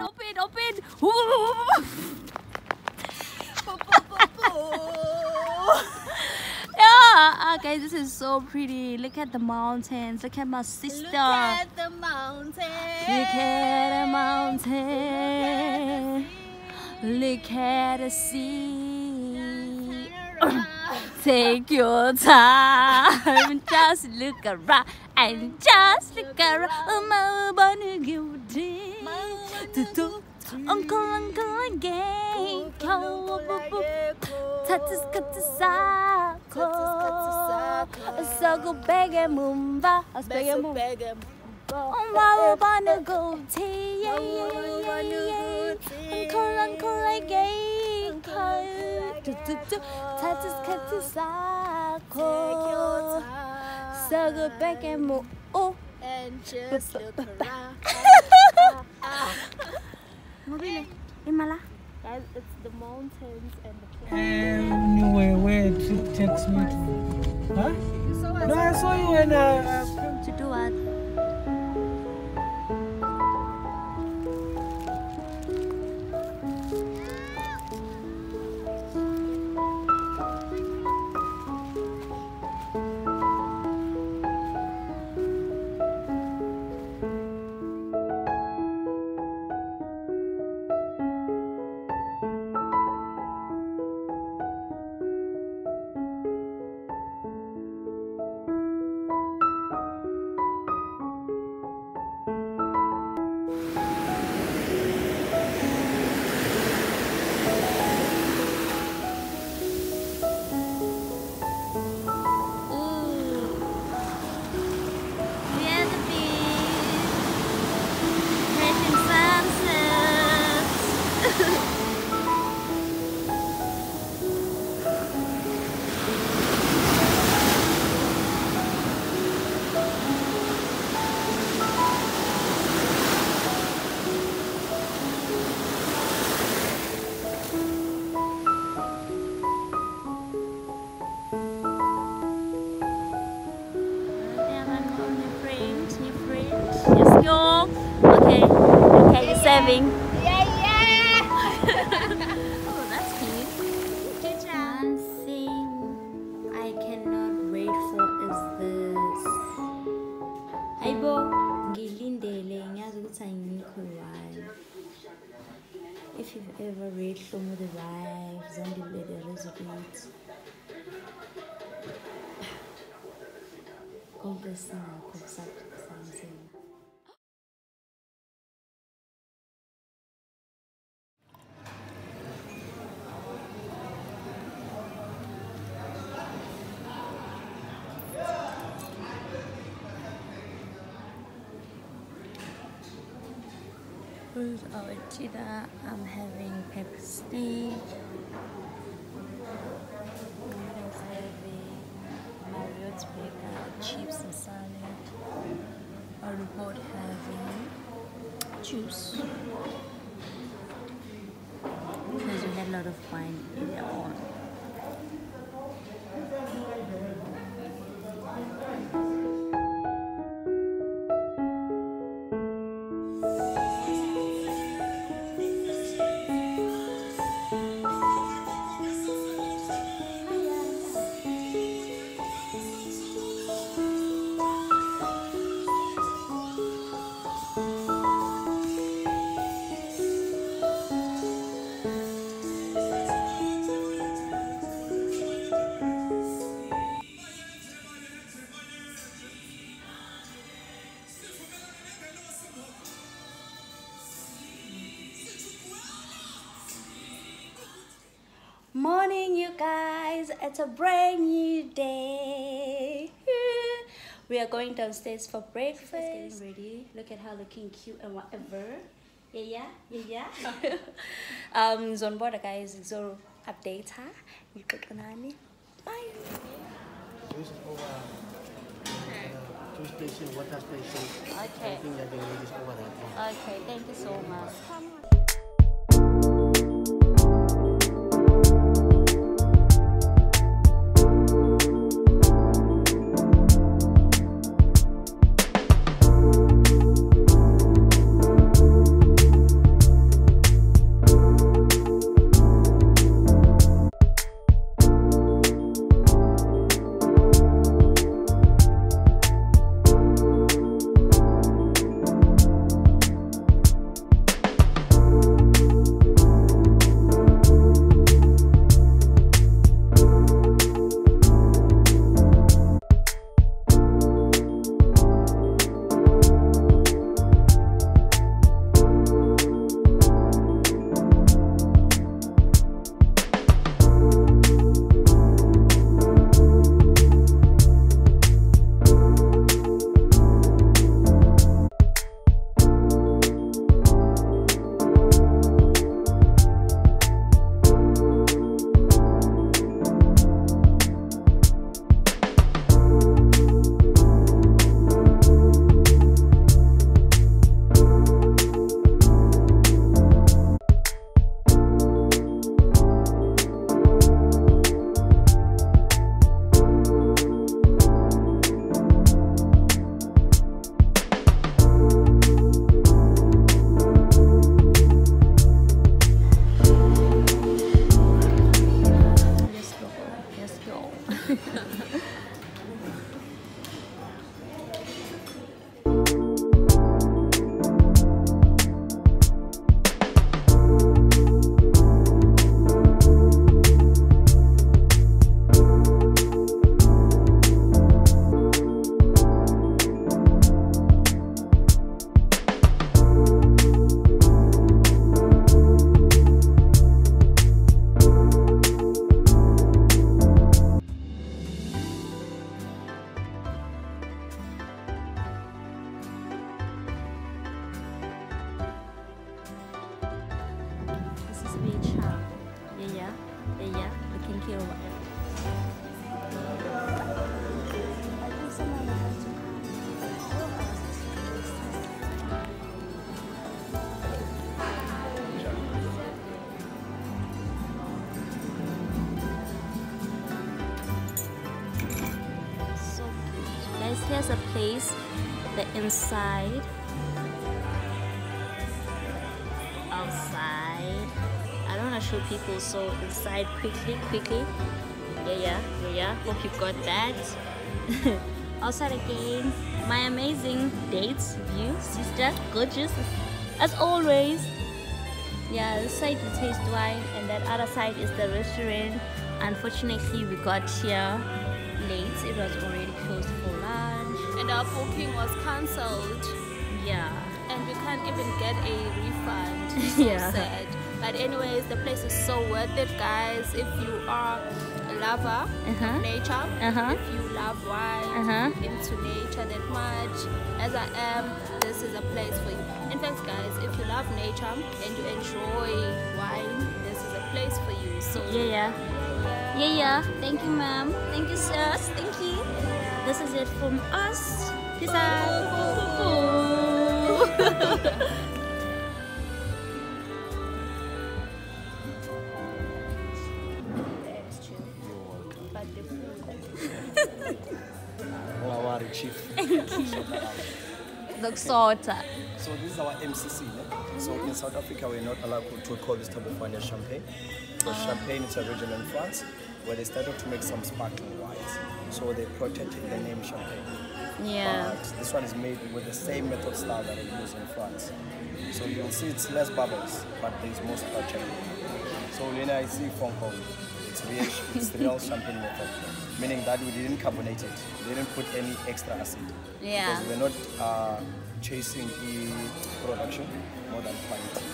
open, open. yeah, uh, guys, this is so pretty. Look at the mountains. Look at my sister. Look at the mountain. Look at the mountain. Look at the sea. Take your time. Just look around and just look around. My bunny guilty. Uncle, uncle again. Tatis katisako. Sago bege mumba. Bege mumba. My bunny guilty. Yeah, yeah, yeah, yeah. Uncle, uncle again. Tatis katisako. Sago bege mumba. Oh. And just look around. Mobile. Imala. Guys, it's the mountains and the Anyway, where to text me to? Huh? No, I saw you when uh, uh, Serving. Yeah, yeah. Oh, that's cute. Good job. One thing I cannot wait for is this. Hayibo, ngilindele ngiyazi ukuthi angikho while. If you've ever read Hlomu the Wife, Zandile the Resolute, konke sinakho kusasenzela. Cheetah? I'm having pepper steak. Mama's having Marriott's burger, chips and salad. Our report having juice. Because we had a lot of wine earlier on. Morning, It's a brand new day. We are going downstairs for breakfast. Getting ready. Look at her looking cute and whatever. Yeah, yeah, yeah, yeah. um, Zonboda guys, so update her. Bye. This is over uh, two station, water station. Okay. I think that the ladies over there. Okay, thank you so much. 1 kilowatt. So guys, here's a place, the inside. I don't want to show people, so inside quickly, quickly. Yeah, yeah, yeah, yeah. Hope you got that. outside again, my amazing dates view, sister, gorgeous, as always. Yeah, this side is taste wine, and that other side is the restaurant. Unfortunately, we got here late. It was already closed for lunch. And our booking was cancelled. Yeah. And we can't even get a refund. So Yeah. sad. But anyways, the place is so worth it, guys. If you are a lover Uh-huh. of nature, Uh-huh. if you love wine, Uh-huh. into nature that much, as I am, this is a place for you. In fact, guys, if you love nature and you enjoy wine, this is a place for you. So Yeah, yeah. Yeah, yeah. Thank you, ma'am. Thank you, sirs. Thank you. This is it from us. Peace out. So this is our MCC. Ne? So in South Africa, we're not allowed to call this type of wine as champagne. So ah. champagne is a region in France where they started to make some sparkling wines. So they protected the name champagne. Yeah. But this one is made with the same method style that they use in France. So you'll see it's less bubbles, but there's more structure. So when I see call, it's real, it's real champagne method. Meaning that we didn't carbonate it. We didn't put any extra acid. Yeah. Because we're not uh, chasing the production more than quality.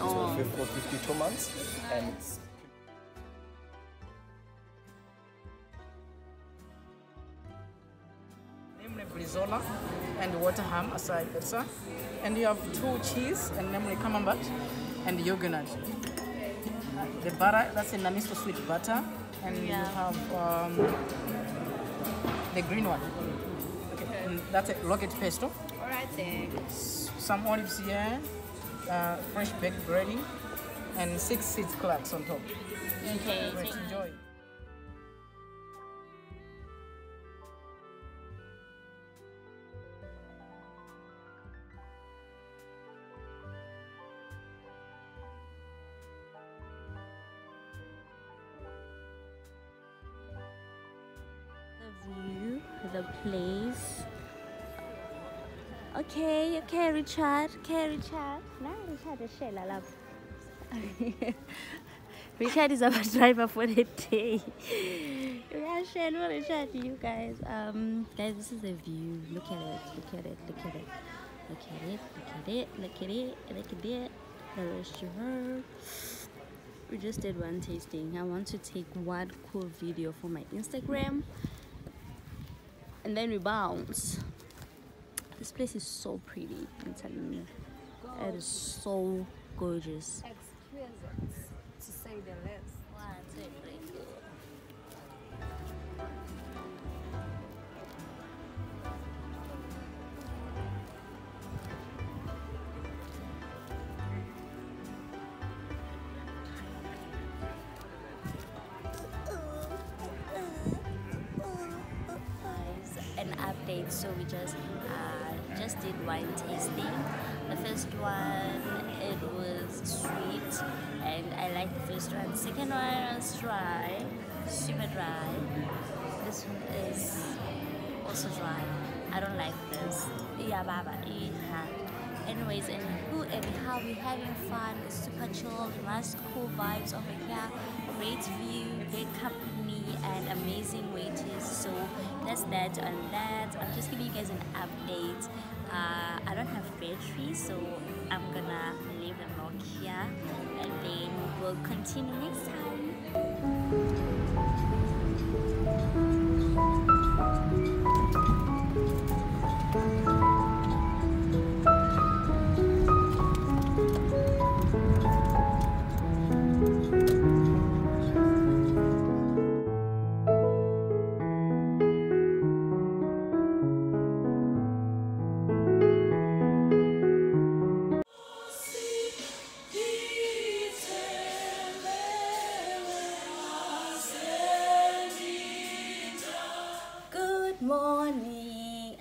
Oh. So fif- for 52 months and it's namely Bresaola and Waterham aside versa. And you have two cheese, and namely Camembert and Yogunat. The butter, that's a Naniso sweet butter, and you have um, the green one. Okay, and that's a locket pesto. Alright then. Some olives here, uh, fresh baked breading, and six seeds clucks on top. Okay. Enjoy. View, the place. Okay, okay, Richard. Okay, Richard. Richard is shell love. Richard is our driver for the day. we are what Richard you guys. Um guys this is the view. Look at it, look at it, look at it. Look at it, look at it, look at it, look at it. The restaurant. We just did one tasting. I want to take one cool video for my Instagram and then we bounce. This place is so pretty, I'm telling you. It is so gorgeous. Exquisite, to say the least. So we just uh, just did wine tasting. The first one it was sweet, and I like the first one. Second one was dry, super dry. This one is also dry. I don't like this. Yeah, baba. Yeah. Anyways, and who and how we having fun, super chill, nice cool vibes over here, great view, great company, and amazing waiters. So that's that on that. I'm just giving you guys an update. Uh, I don't have battery, so I'm gonna leave them lock here, and then we'll continue next time.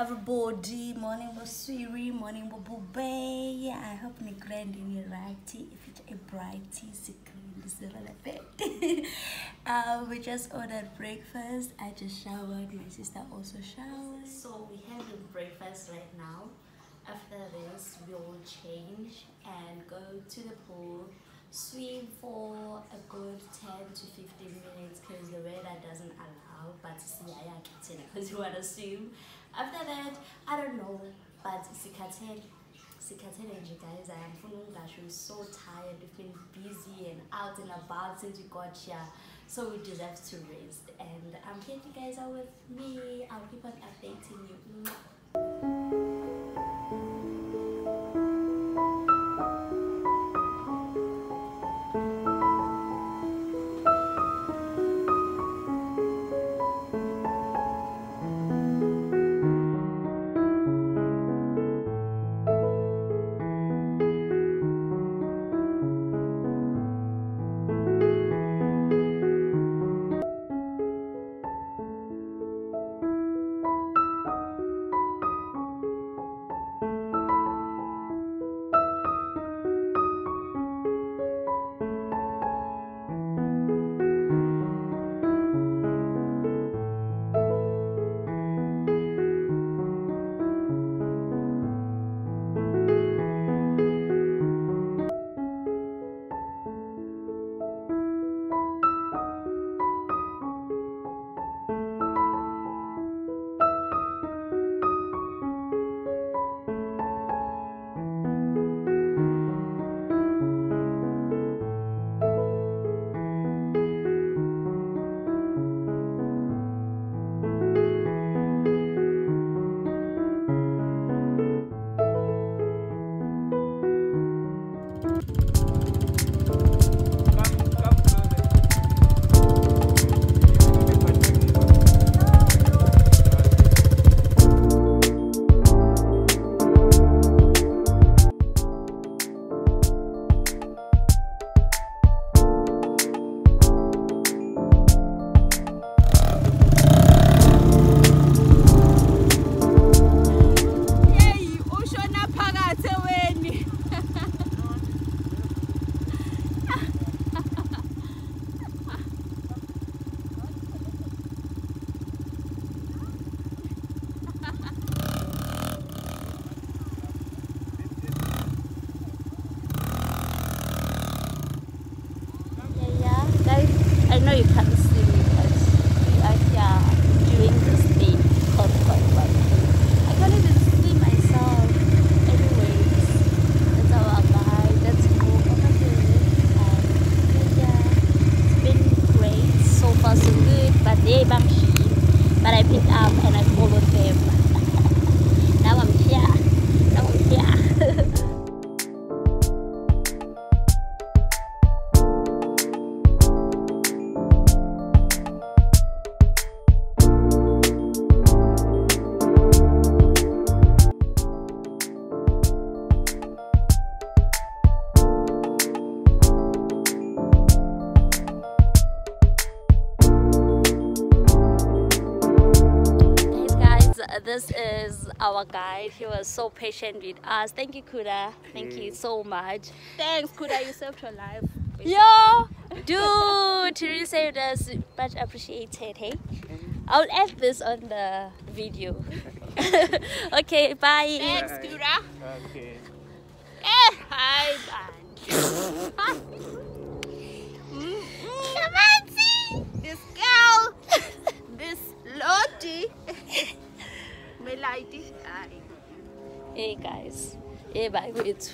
Everybody. Morning Boswiri, morning Bobube. I hope ni grand in your righty. If it's a brighty, is relevant. uh, we just ordered breakfast. I just showered. My sister also showered. So we having breakfast right now. After this, we will change and go to the pool swim for a good 10 to 15 minutes because the weather doesn't allow but see I can't because you want to swim after that I don't know but sikhathele sikhathele guys I am feeling so tired. We've been busy and out and about since we got here. So we deserve to rest. And I'm here you guys are with me. I'll keep on updating you this our guide. He was so patient with us. Thank you, Kuda. Thank you so much. Thanks, Kuda. You saved her life. Yo, dude, you saved us. Much appreciated. Hey, I'll add this on the video. okay, bye. Thanks, Kuda. Okay. Eh, hi, bye. this girl, this Lottie. Hey guys. Hey bakwethu.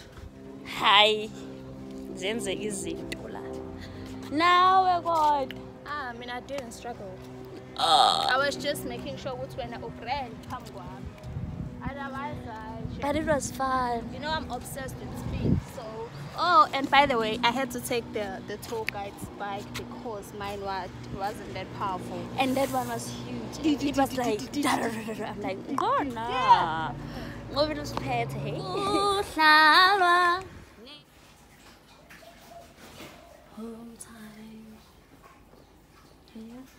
Hi. Zenzeka izinto la. Nawe kodwa. Ah, I mean, I didn't struggle. Oh. I was just making sure when I phambi kwami. Otherwise, But it was fun. you know I'm obsessed with speed. Oh, and by the way, I had to take the the tour guide's bike because mine was wasn't that powerful. And that one was huge. It was like I'm like, ngona. Ngoba lusiphethe hey. Uhlalwa. Home time. Yeah.